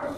Look.